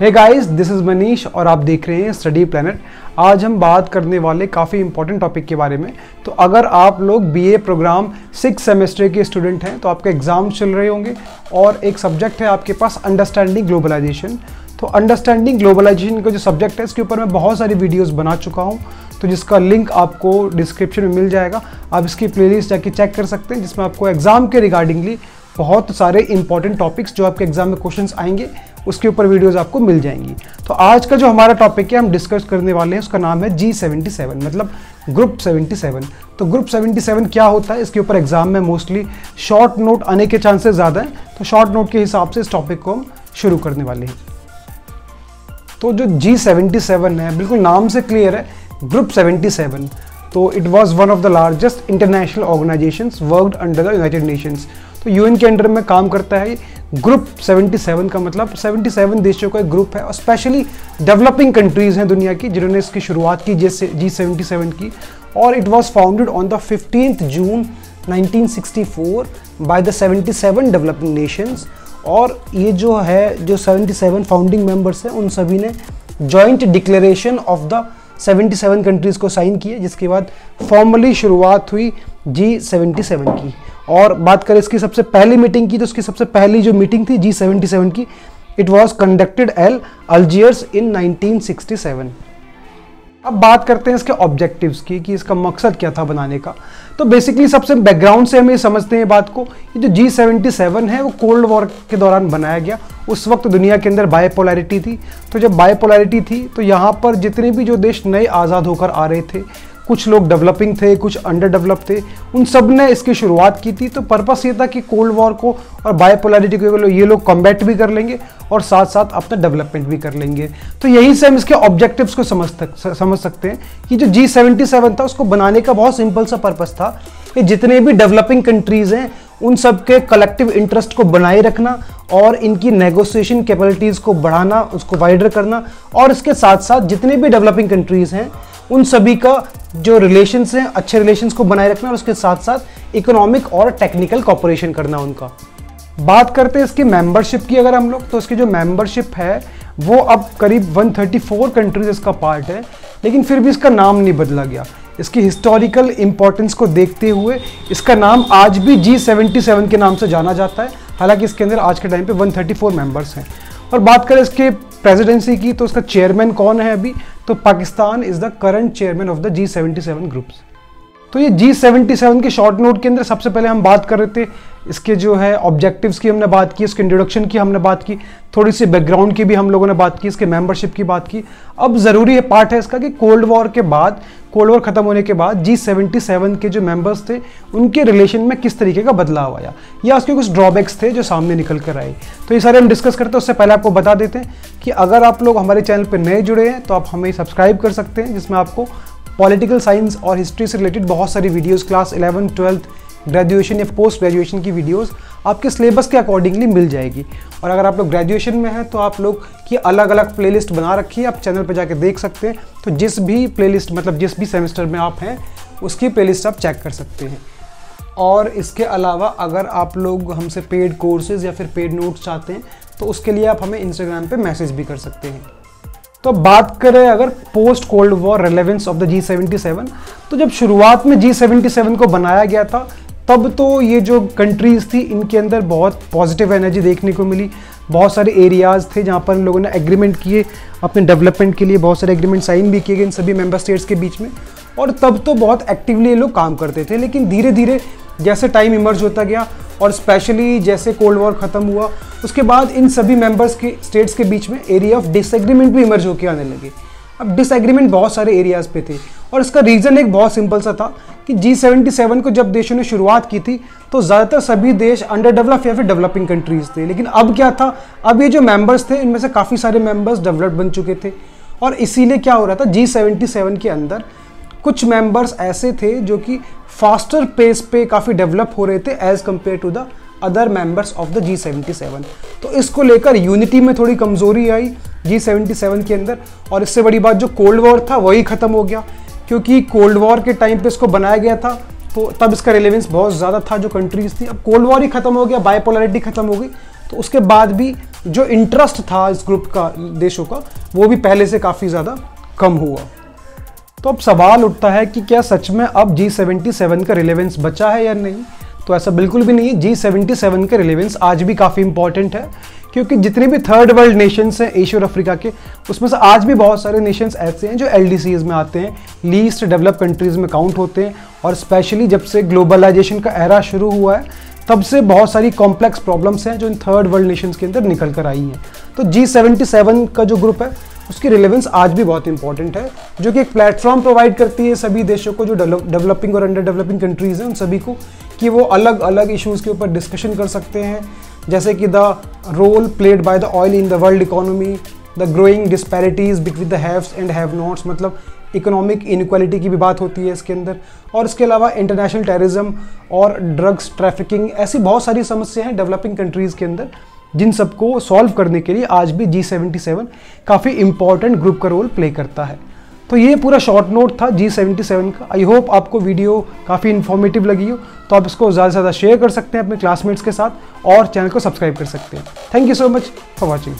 Hey guys this is Manish और आप देख रहे हैं स्टडी प्लानट आज हम बात करने वाले काफ़ी इंपॉर्टेंट टॉपिक के बारे में। तो अगर आप लोग बीए प्रोग्राम सिक्स सेमेस्टर के स्टूडेंट हैं तो आपके एग्ज़ाम चल रहे होंगे और एक सब्जेक्ट है आपके पास अंडरस्टैंडिंग ग्लोबलाइजेशन तो अंडरस्टैंडिंग ग्लोबलाइजेशन का जो सब्जेक्ट है, इसके ऊपर मैं बहुत सारी वीडियोज़ बना चुका हूँ। तो जिसका लिंक आपको डिस्क्रिप्शन में मिल जाएगा। आप इसकी प्लेलिस्ट जाके चेक कर सकते हैं, जिसमें आपको एग्ज़ाम के रिगार्डिंगली बहुत सारे इंपॉर्टेंट टॉपिक्स जो आपके एग्ज़ाम में क्वेश्चंस आएँगे। उसके ऊपर वीडियोस आपको मिल जाएँगी। तो आज का जो हमारा टॉपिक है, हम डिस्कस करने वाले हैं, उसका नाम है जी सेवेंटी सेवन मतलब ग्रुप सेवेंटी सेवन तो ग्रुप सेवेंटी सेवन क्या होता है? इसके ऊपर एग्ज़ाम में मोस्टली शॉर्ट नोट आने के चांसेस ज़्यादा हैं। तो शॉर्ट नोट के हिसाब से इस टॉपिक को हम शुरू करने वाले हैं। तो जो जी सेवेंटी सेवन है, बिल्कुल नाम से क्लियर है ग्रुप सेवेंटी सेवन तो it was one of the largest international organisation worked under the United Nations तो यूएन के अंडर में काम करता है ग्रुप 77 का मतलब 77 देशों का एक ग्रुप है और स्पेशली डेवलपिंग कंट्रीज़ हैं दुनिया की, जिन्होंने इसकी शुरुआत की जैसे जी सेवेंटी की। और it was founded on the fifteen June 1964 by the 77 developing nations और ये जो है, जो 77 फाउंडिंग मेंबर्स हैं, उन सभी ने joint declaration of the 77 countries को साइन किए जिसके बाद फॉर्मली शुरुआत हुई जी 77 की। और बात करें इसकी सबसे पहली मीटिंग की तो उसकी सबसे पहली जो मीटिंग थी जी 77 की it was conducted el Algiers in 1967 अब बात करते हैं इसके ऑब्जेक्टिव्स की, कि इसका मकसद क्या था बनाने का। तो बेसिकली सबसे बैकग्राउंड से हम ये समझते हैं बात को कि जो जी सेवेंटी सेवन है, वो कोल्ड वॉर के दौरान बनाया गया। उस वक्त दुनिया के अंदर बायोपोलैरिटी थी। तो जब बायोपोलैरिटी थी तो यहाँ पर जितने भी जो देश नए आज़ाद होकर आ रहे थे कुछ लोग डेवलपिंग थे, कुछ अंडर डेवलप थे। उन सबने इसकी शुरुआत की थी। तो पर्पस ये था कि कोल्ड वॉर को और बायोपोलैरिटी को ये लोग कॉम्बैट भी कर लेंगे और साथ साथ अपना डेवलपमेंट भी कर लेंगे। तो यही से हम इसके ऑब्जेक्टिव्स को समझ तक समझ सकते हैं कि जो जी सेवेंटी सेवन था, उसको बनाने का बहुत सिंपल सा पर्पस था कि जितने भी डेवलपिंग कंट्रीज़ हैं, उन सब के कलेक्टिव इंटरेस्ट को बनाए रखना और इनकी नेगोशिएशन कैपेबिलिटीज़ को बढ़ाना, उसको वाइडर करना और इसके साथ साथ जितने भी डेवलपिंग कंट्रीज़ हैं उन सभी का जो रिलेशंस हैं, अच्छे रिलेशंस को बनाए रखना और उसके साथ साथ इकोनॉमिक और टेक्निकल कॉपरेशन करना उनका। बात करते हैं इसकी मेंबरशिप की अगर हम लोग तो इसकी जो मेंबरशिप है, वो अब करीब 134 कंट्रीज़ इसका पार्ट है, लेकिन फिर भी इसका नाम नहीं बदला गया। इसकी हिस्टोरिकल इंपॉर्टेंस को देखते हुए इसका नाम आज भी जी सेवेंटी सेवन के नाम से जाना जाता है। हालाँकि इसके अंदर आज के टाइम पे 134 मेंबर्स हैं। और बात करें इसके प्रेसिडेंसी की तो उसका चेयरमैन कौन है अभी? तो Pakistan is the current chairman of the G seventy seven group तो ये जी सेवेंटी सेवन के शॉर्ट नोट के अंदर सबसे पहले हम बात कर रहे थे, इसके जो है ऑब्जेक्टिव्स की हमने बात की, इसके इंट्रोडक्शन की हमने बात की, थोड़ी सी बैकग्राउंड की भी हम लोगों ने बात की, इसके मेंबरशिप की बात की। अब ज़रूरी है पार्ट है इसका कि कोल्ड वॉर के बाद कोल्ड वॉर खत्म होने के बाद जी सेवेंटी सेवन के जो मेंबर्स थे, उनके रिलेशन में किस तरीके का बदलाव आया? या उसके कुछ ड्रॉबैक्स थे जो सामने निकल कर आए? तो ये सारे हम डिस्कस करते हैं, उससे पहले आपको बता देते हैं कि अगर आप लोग हमारे चैनल पर नए जुड़े हैं तो आप हमें सब्सक्राइब कर सकते हैं, जिसमें आपको पॉलिटिकल साइंस और हिस्ट्री से रिलेटेड बहुत सारी videos class eleven twelfth graduation या पोस्ट ग्रेजुएशन की वीडियोस आपके सिलेबस के अकॉर्डिंगली मिल जाएगी। और अगर आप लोग ग्रेजुएशन में हैं तो आप लोग की अलग अलग प्लेलिस्ट बना रखी है आप चैनल पर जाके देख सकते हैं। तो जिस भी प्लेलिस्ट मतलब जिस भी सेमेस्टर में आप हैं, उसकी प्लेलिस्ट आप चेक कर सकते हैं। और इसके अलावा अगर आप लोग हमसे पेड कोर्सेज या फिर पेड नोट्स चाहते हैं तो उसके लिए आप हमें इंस्टाग्राम पे मैसेज भी कर सकते हैं। तो बात करें अगर post cold war relevance of the G seventy seven तो जब शुरुआत में जी सेवेंटी सेवन को बनाया गया था तब तो ये जो कंट्रीज़ थी, इनके अंदर बहुत पॉजिटिव एनर्जी देखने को मिली। बहुत सारे एरियाज़ थे जहाँ पर इन लोगों ने एग्रीमेंट किए, अपने डेवलपमेंट के लिए बहुत सारे एग्रीमेंट साइन भी किए गए इन सभी मेंबर स्टेट्स के बीच में। और तब तो बहुत एक्टिवली ये लोग काम करते थे, लेकिन धीरे धीरे जैसे टाइम इमर्ज होता गया और स्पेशली जैसे कोल्ड वॉर ख़त्म हुआ, उसके बाद इन सभी मेंबर्स के स्टेट्स के बीच में एरिया ऑफ़ डिसएग्रीमेंट भी इमर्ज होकर आने लगे। अब डिसएग्रीमेंट बहुत सारे एरियाज़ पे थे। और इसका रीज़न एक बहुत सिंपल सा था कि जी सेवेंटी सेवन को जब देशों ने शुरुआत की थी तो ज़्यादातर सभी देश अंडर डेवलप या फिर डेवलपिंग कंट्रीज़ थे। लेकिन अब क्या था? अब ये जो मेंबर्स थे, इनमें से काफ़ी सारे मेंबर्स डेवलप बन चुके थे। और इसीलिए क्या हो रहा था? जी सेवेंटी सेवन के अंदर कुछ मेंबर्स ऐसे थे जो कि फास्टर पेस पे काफ़ी डेवलप हो रहे थे as compare to the other members of the G seventy seven तो इसको लेकर यूनिटी में थोड़ी कमज़ोरी आई जी सेवेंटी सेवन के अंदर। और इससे बड़ी बात, जो कोल्ड वॉर था, वही ख़त्म हो गया। क्योंकि कोल्ड वॉर के टाइम पे इसको बनाया गया था तो तब इसका रिलेवेंस बहुत ज़्यादा था जो कंट्रीज़ थी। अब कोल्ड वॉर ही ख़त्म हो गया बायपोलरिटी ख़त्म हो गई तो उसके बाद भी जो इंटरेस्ट था इस ग्रुप का, देशों का, वो भी पहले से काफ़ी ज़्यादा कम हुआ। तो अब सवाल उठता है कि क्या सच में अब जी सेवेंटी सेवन का रिलेवेंस बचा है या नहीं? तो ऐसा बिल्कुल भी नहीं जी सेवेंटी सेवन का रिलेवेंस आज भी काफ़ी इंपॉर्टेंट है। क्योंकि जितने भी थर्ड वर्ल्ड नेशंस हैं एशिया और अफ्रीका के, उसमें से आज भी बहुत सारे नेशंस ऐसे हैं जो एल में आते हैं लीस्ट डेवलप कंट्रीज़ में काउंट होते हैं और स्पेशली जब से ग्लोबलाइजेशन का एरा शुरू हुआ है, तब से बहुत सारी कॉम्प्लेक्स प्रॉब्लम्स हैं जो इन थर्ड वर्ल्ड नेशंस के अंदर निकल कर आई हैं। तो जी सेवेंटी सेवन का जो ग्रुप है, उसकी रिलेवेंस आज भी बहुत इंपॉर्टेंट है, जो कि एक प्लेटफॉर्म प्रोवाइड करती है सभी देशों को जो डेवलपिंग और अंडर डेवलपिंग कंट्रीज़ हैं, उन सभी को, कि वो अलग अलग इश्यूज़ के ऊपर डिस्कशन कर सकते हैं जैसे कि the role played by the oil in the world economy the growing disparities between the haves and have nots मतलब इकोनॉमिक इनक्वालिटी की भी बात होती है इसके अंदर। और इसके अलावा इंटरनेशनल टेररिज्म और ड्रग्स ट्रैफिकिंग ऐसी बहुत सारी समस्या हैं डेवलपिंग कंट्रीज़ के अंदर, जिन सबको सॉल्व करने के लिए आज भी जी सेवेंटी सेवन काफ़ी इंपॉर्टेंट ग्रुप का रोल प्ले करता है। तो ये पूरा शॉर्ट नोट था जी सेवेंटी सेवन का। आई होप आपको वीडियो काफ़ी इन्फॉर्मेटिव लगी हो। तो आप इसको ज़्यादा से ज़्यादा शेयर कर सकते हैं अपने क्लासमेट्स के साथ और चैनल को सब्सक्राइब कर सकते हैं। Thank you so much for watching